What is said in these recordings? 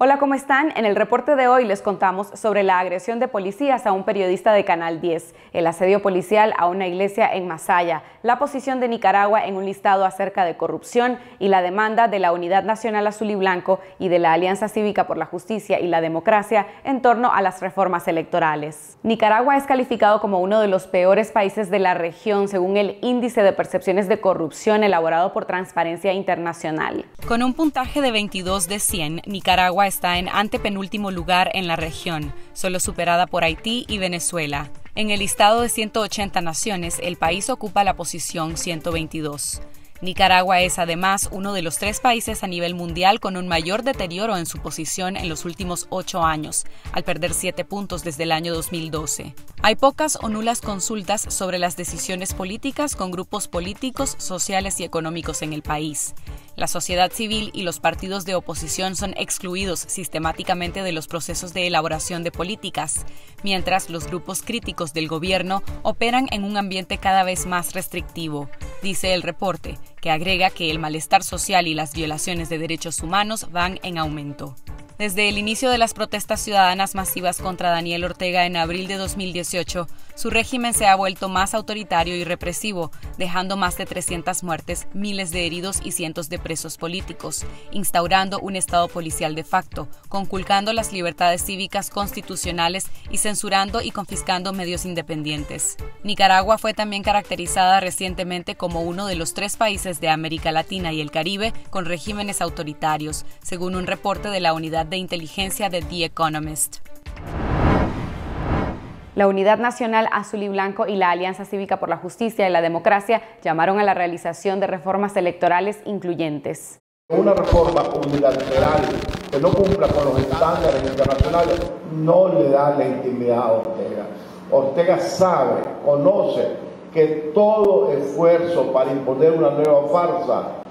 Hola, ¿cómo están? En el reporte de hoy les contamos sobre la agresión de policías a un periodista de Canal 10, el asedio policial a una iglesia en Masaya, la posición de Nicaragua en un listado acerca de corrupción y la demanda de la Unidad Nacional Azul y Blanco y de la Alianza Cívica por la Justicia y la Democracia en torno a las reformas electorales. Nicaragua es calificado como uno de los peores países de la región según el índice de percepciones de corrupción elaborado por Transparencia Internacional. Con un puntaje de 22 de 100, Nicaragua está en antepenúltimo lugar en la región, solo superada por Haití y Venezuela. En el listado de 180 naciones, el país ocupa la posición 122. Nicaragua es además uno de los tres países a nivel mundial con un mayor deterioro en su posición en los últimos ocho años, al perder siete puntos desde el año 2012. Hay pocas o nulas consultas sobre las decisiones políticas con grupos políticos, sociales y económicos en el país. La sociedad civil y los partidos de oposición son excluidos sistemáticamente de los procesos de elaboración de políticas, mientras los grupos críticos del gobierno operan en un ambiente cada vez más restrictivo, dice el reporte, que agrega que el malestar social y las violaciones de derechos humanos van en aumento. Desde el inicio de las protestas ciudadanas masivas contra Daniel Ortega en abril de 2018, su régimen se ha vuelto más autoritario y represivo, dejando más de 300 muertes, miles de heridos y cientos de presos políticos, instaurando un estado policial de facto, conculcando las libertades cívicas constitucionales y censurando y confiscando medios independientes. Nicaragua fue también caracterizada recientemente como uno de los tres países de América Latina y el Caribe con regímenes autoritarios, según un reporte de la Unidad de Inteligencia de The Economist. La Unidad Nacional Azul y Blanco y la Alianza Cívica por la Justicia y la Democracia llamaron a la realización de reformas electorales incluyentes. Una reforma unilateral que no cumpla con los estándares internacionales no le da legitimidad a Ortega. Ortega sabe, conoce que todo esfuerzo para imponer una nueva farsa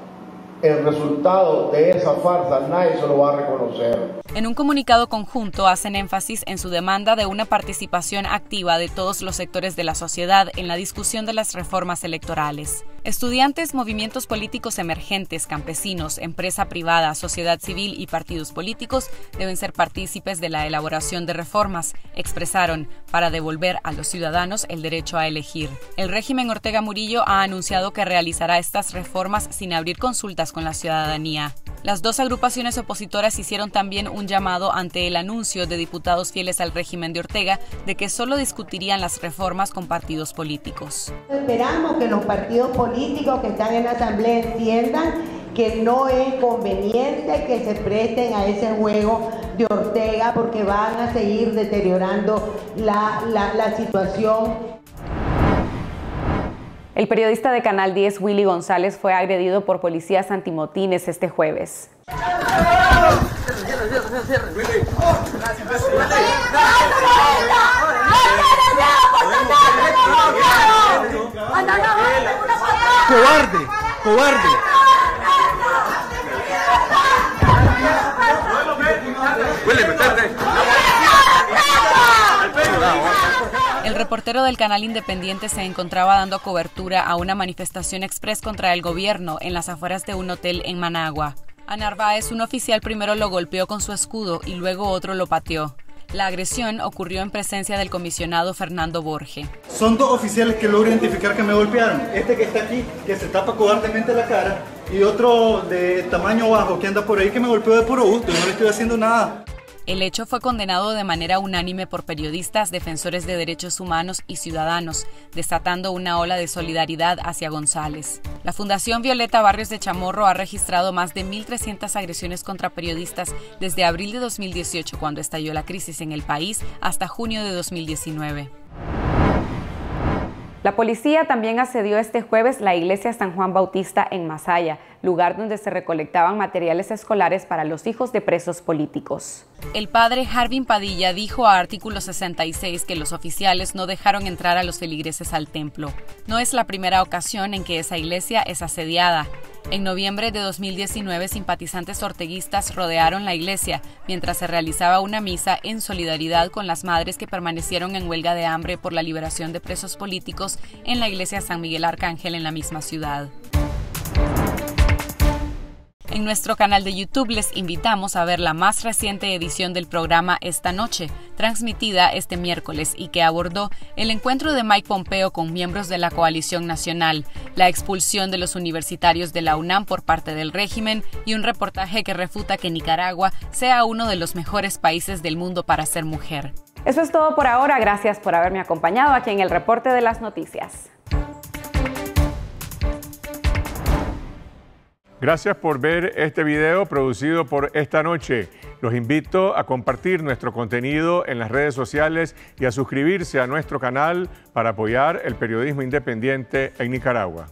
el resultado de esa farsa nadie se lo va a reconocer. En un comunicado conjunto hacen énfasis en su demanda de una participación activa de todos los sectores de la sociedad en la discusión de las reformas electorales. Estudiantes, movimientos políticos emergentes, campesinos, empresa privada, sociedad civil y partidos políticos deben ser partícipes de la elaboración de reformas, expresaron, para devolver a los ciudadanos el derecho a elegir. El régimen Ortega Murillo ha anunciado que realizará estas reformas sin abrir consultas con la ciudadanía. Las dos agrupaciones opositoras hicieron también un llamado ante el anuncio de diputados fieles al régimen de Ortega de que solo discutirían las reformas con partidos políticos. Esperamos que los partidos políticos que están en la Asamblea entiendan que no es conveniente que se presten a ese juego de Ortega porque van a seguir deteriorando la, la, la situación el periodista de Canal 10, Willy González, fue agredido por policías antimotines este jueves. ¡Cobarde! ¡Cobarde! El reportero del canal Independiente se encontraba dando cobertura a una manifestación express contra el gobierno en las afueras de un hotel en Managua. A Narváez, un oficial primero lo golpeó con su escudo y luego otro lo pateó. La agresión ocurrió en presencia del comisionado Fernando Borge. Son dos oficiales que logro identificar que me golpearon. Este que está aquí, que se tapa cobardemente la cara, y otro de tamaño bajo que anda por ahí que me golpeó de puro gusto. Yo no le estoy haciendo nada. El hecho fue condenado de manera unánime por periodistas, defensores de derechos humanos y ciudadanos, desatando una ola de solidaridad hacia González. La Fundación Violeta Barrios de Chamorro ha registrado más de 1.300 agresiones contra periodistas desde abril de 2018, cuando estalló la crisis en el país, hasta junio de 2019. La policía también asedió este jueves la iglesia San Juan Bautista en Masaya, lugar donde se recolectaban materiales escolares para los hijos de presos políticos. El padre Harvin Padilla dijo a artículo 66 que los oficiales no dejaron entrar a los feligreses al templo. No es la primera ocasión en que esa iglesia es asediada. En noviembre de 2019, simpatizantes orteguistas rodearon la iglesia mientras se realizaba una misa en solidaridad con las madres que permanecieron en huelga de hambre por la liberación de presos políticos en la iglesia San Miguel Arcángel en la misma ciudad. En nuestro canal de YouTube les invitamos a ver la más reciente edición del programa Esta Noche, transmitida este miércoles y que abordó el encuentro de Mike Pompeo con miembros de la coalición nacional, la expulsión de los universitarios de la UNAM por parte del régimen y un reportaje que refuta que Nicaragua sea uno de los mejores países del mundo para ser mujer. Eso es todo por ahora. Gracias por haberme acompañado aquí en el reporte de las noticias. Gracias por ver este video producido por esta noche. Los invito a compartir nuestro contenido en las redes sociales y a suscribirse a nuestro canal para apoyar el periodismo independiente en Nicaragua.